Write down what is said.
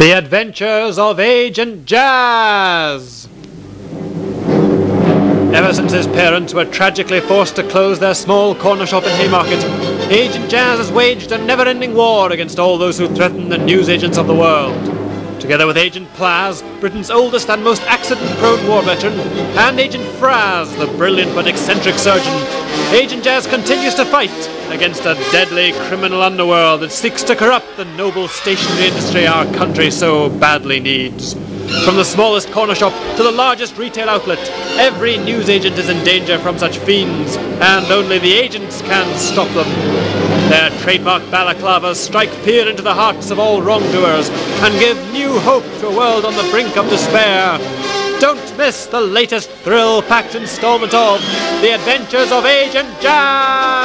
The Adventures of Agent Jazz! Ever since his parents were tragically forced to close their small corner shop in Haymarket, Agent Jazz has waged a never ending war against all those who threaten the newsagents of the world. Together with Agent Plaz, Britain's oldest and most accident-prone war veteran, and Agent Fraz, the brilliant but eccentric surgeon, Agent Jazz continues to fight against a deadly criminal underworld that seeks to corrupt the noble stationery industry our country so badly needs. From the smallest corner shop to the largest retail outlet, every newsagent is in danger from such fiends, and only the agents can stop them. Their trademark balaclavas strike fear into the hearts of all wrongdoers and give new hope to a world on the brink of despair. Don't miss the latest thrill-packed installment of The Adventures of Agent Jazz!